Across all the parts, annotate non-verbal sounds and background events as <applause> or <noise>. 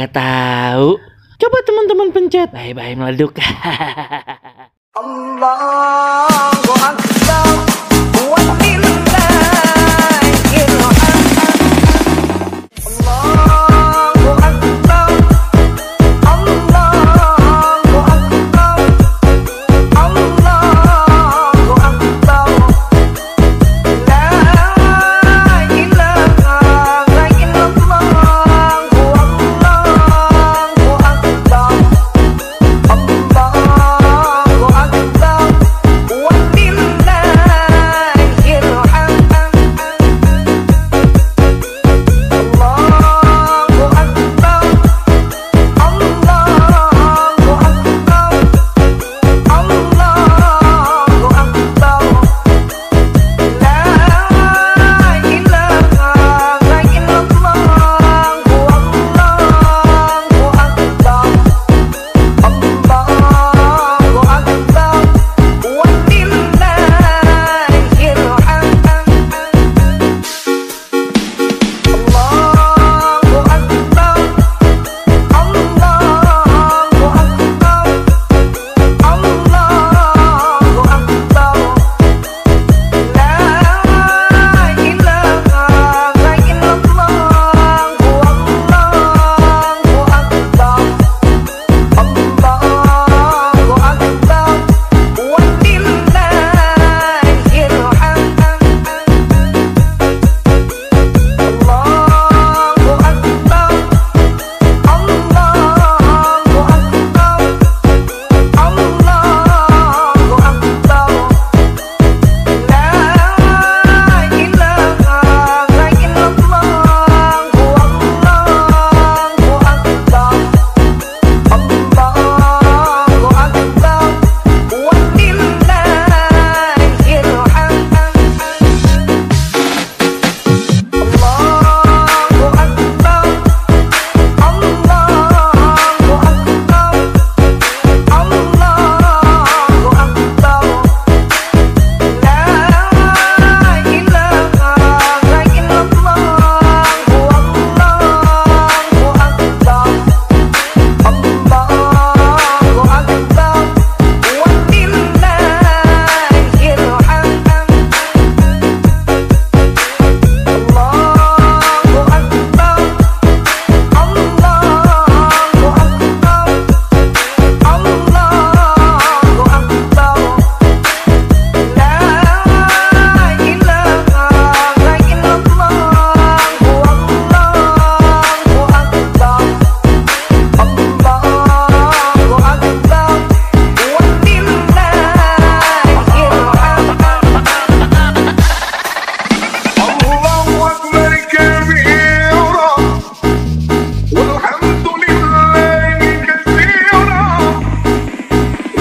kagak tahu. Coba teman-teman pencet. Bye bye meleduk. <laughs>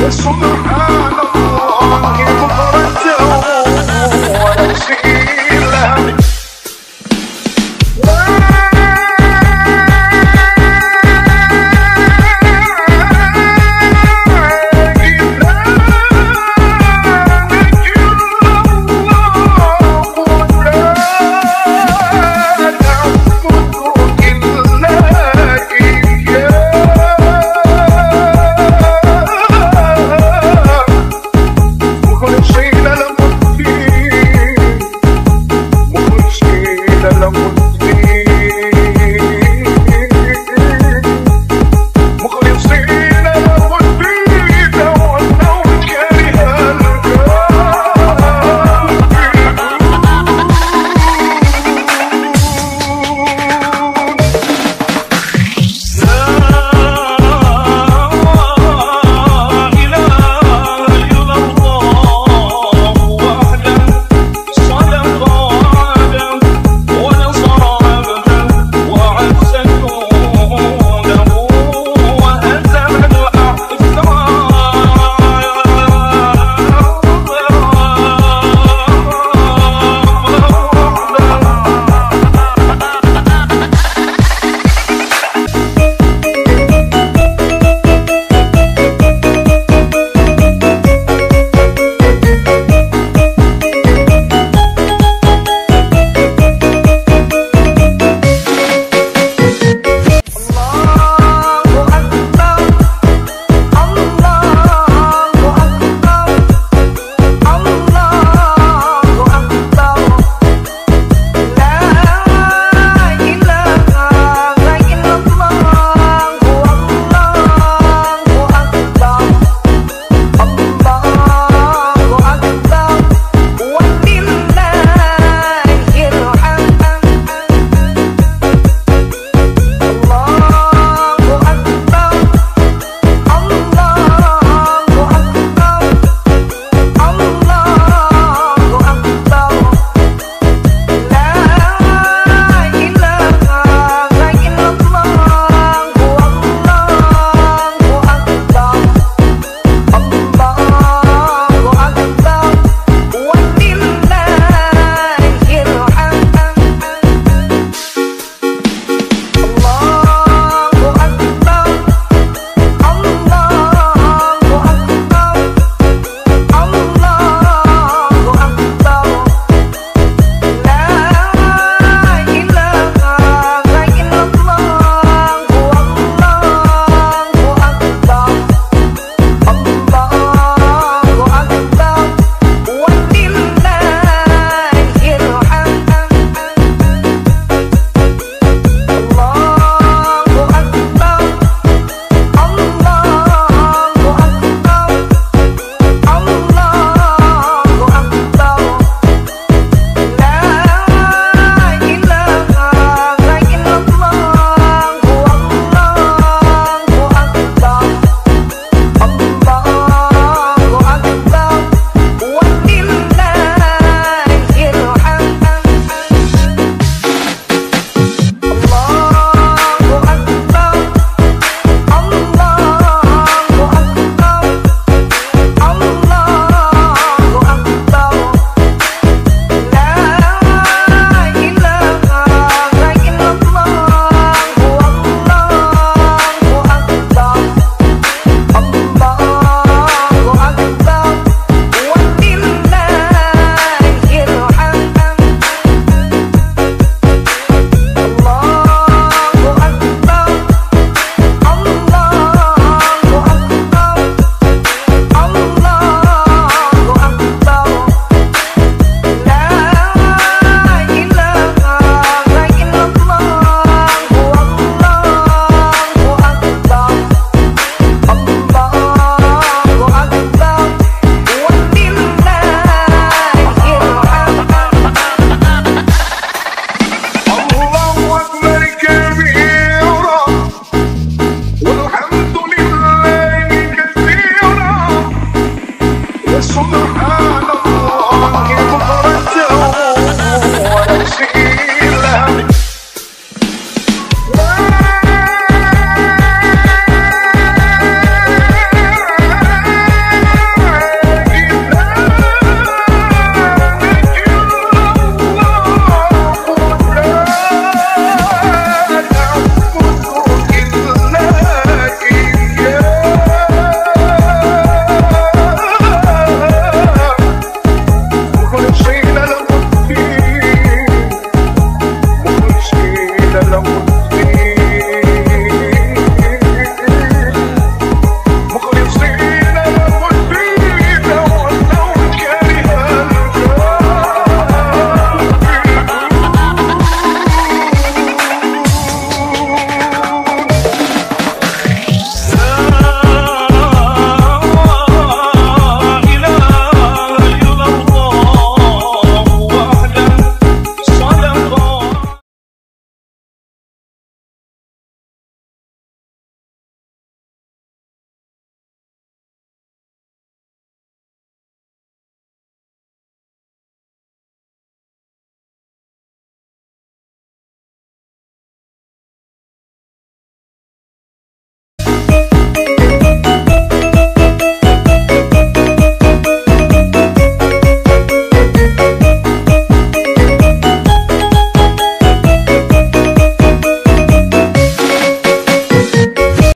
es una